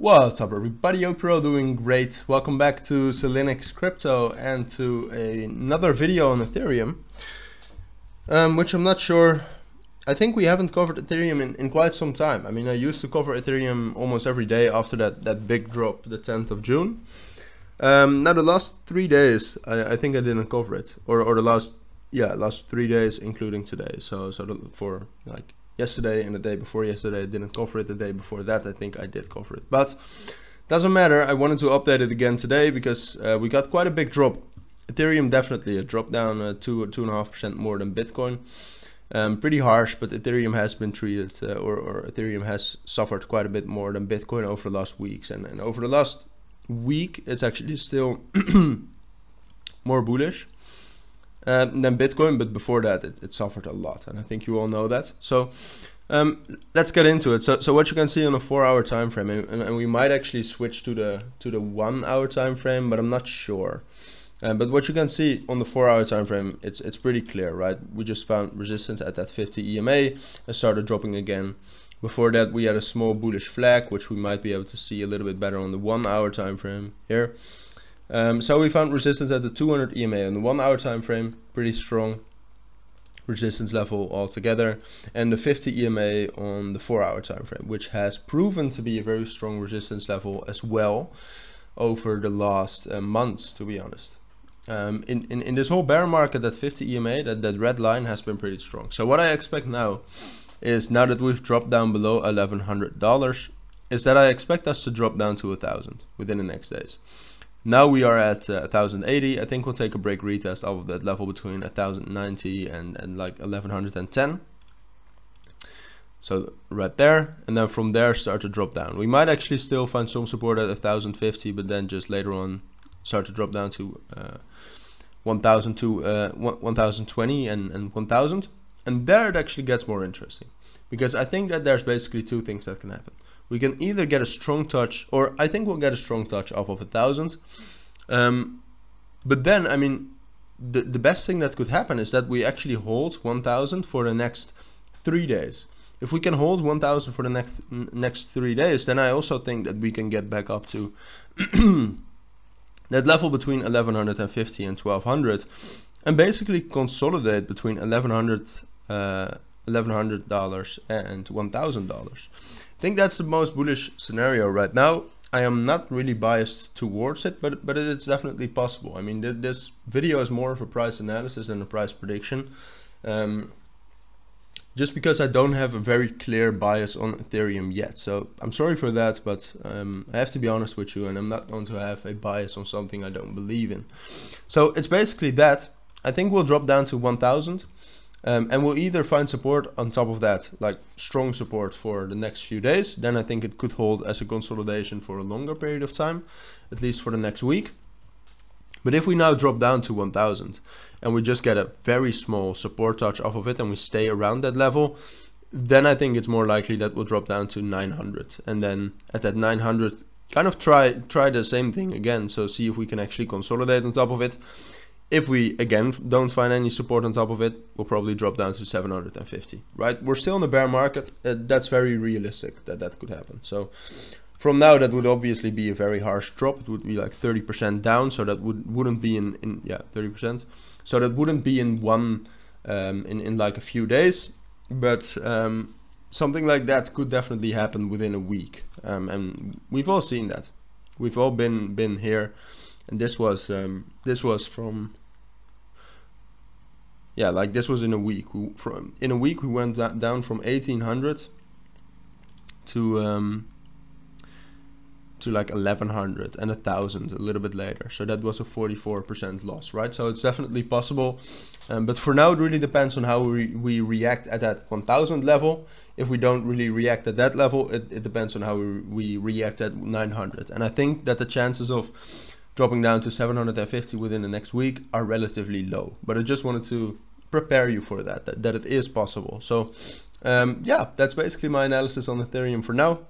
What's up everybody, all doing great. Welcome back to Cilinix Crypto and to a, another video on Ethereum, um, which I'm not sure, I think we haven't covered Ethereum in, in quite some time. I mean, I used to cover Ethereum almost every day after that, that big drop, the 10th of June. Um, now the last three days, I, I, think I didn't cover it, or, or the last, yeah, last three days, including today. So, so the, for like yesterday and the day before yesterday. I didn't cover it the day before that. I think I did cover it. But doesn't matter. I wanted to update it again today because uh, we got quite a big drop. Ethereum definitely a drop down uh, two two and a half percent more than Bitcoin. Um, pretty harsh but Ethereum has been treated uh, or, or, Ethereum has suffered quite a bit more than Bitcoin over the last weeks. And, and over the last week it's actually still more bullish um, than Bitcoin, but before that it, it, suffered a lot, and I think you all know that. So um, let's get into it. So, so what you can see on a four-hour time frame, and, and, we might actually switch to the to the one-hour time frame, but I'm not sure. Um, but what you can see on the four-hour time frame, it's it's pretty clear, right? We just found resistance at that 50 EMA and started dropping again. Before that, we had a small bullish flag, which we might be able to see a little bit better on the one-hour time frame here. Um, so we found resistance at the 200 EMA on the one hour time frame, pretty strong resistance level altogether, and the 50 EMA on the four hour time frame, which has proven to be a very strong resistance level as well over the last uh, months, to be honest. Um, in, in, in this whole bear market, that 50 EMA, that, that red line has been pretty strong. So what I expect now is now that we've dropped down below $1,100, is that I expect us to drop down to 1,000 within the next days. Now we are at uh, 1080. I think we'll take a break retest of that level between 1090 and, and like 1110. So right there, and then from there start to drop down. We might actually still find some support at 1050, but then just later on start to drop down to uh, 1000 to uh, 1020 and, and 1000. And there it actually gets more interesting because I think that there's basically two things that can happen we can either get a strong touch, or I think we'll get a strong touch off of a thousand. Um, but then, I mean, the, the best thing that could happen is that we actually hold 1000 for the next three days. If we can hold 1000 for the next next three days, then I also think that we can get back up to that level between 1150 and 1200 and basically consolidate between 1100 uh, $1100 and $1000 I think that's the most bullish scenario right now. I am not really biased towards it, but but it's definitely possible. I mean, th this video is more of a price analysis than a price prediction. Um, just because I don't have a very clear bias on Ethereum yet. So I'm sorry for that, but um, I have to be honest with you and I'm not going to have a bias on something I don't believe in. So it's basically that. I think we'll drop down to 1000. Um, and we'll either find support on top of that, like strong support for the next few days. Then I think it could hold as a consolidation for a longer period of time, at least for the next week. But if we now drop down to 1000 and we just get a very small support touch off of it and we stay around that level, then I think it's more likely that we'll drop down to 900. And then at that 900, kind of try try the same thing again. So see if we can actually consolidate on top of it. If we, again, don't find any support on top of it, we'll probably drop down to 750, right? We're still in the bear market. Uh, that's very realistic that that could happen. So from now, that would obviously be a very harsh drop. It would be like 30% down. So that would, wouldn't be in, in yeah, 30%. So that wouldn't be in one, um, in, in like a few days. But um, something like that could definitely happen within a week. Um, and we've all seen that. We've all been, been here and this was um, this was from yeah like this was in a week. We, from in a week we went down from 1800 to um, to like 1100 and a thousand a little bit later. So that was a 44% loss right? So it's definitely possible. Um, but for now it really depends on how we, we react at that 1000 level. If we don't really react at that level it, it depends on how we, we react at 900 and I think that the chances of dropping down to 750 within the next week are relatively low. But I just wanted to prepare you for that, that, that it is possible. So um, yeah, that's basically my analysis on Ethereum for now.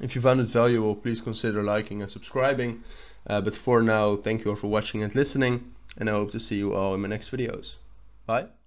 If you found it valuable, please consider liking and subscribing. Uh, but for now, thank you all for watching and listening, and I hope to see you all in my next videos. Bye.